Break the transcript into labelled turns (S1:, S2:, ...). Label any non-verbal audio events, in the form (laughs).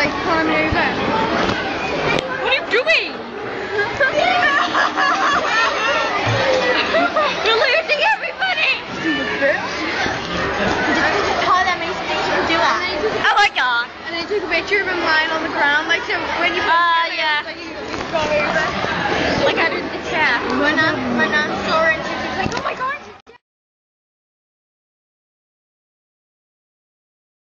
S1: like climbing over.
S2: What are you doing? (laughs) You're losing everybody! I like that.
S1: And then took a picture of him lying on the ground, like so when you. Uh,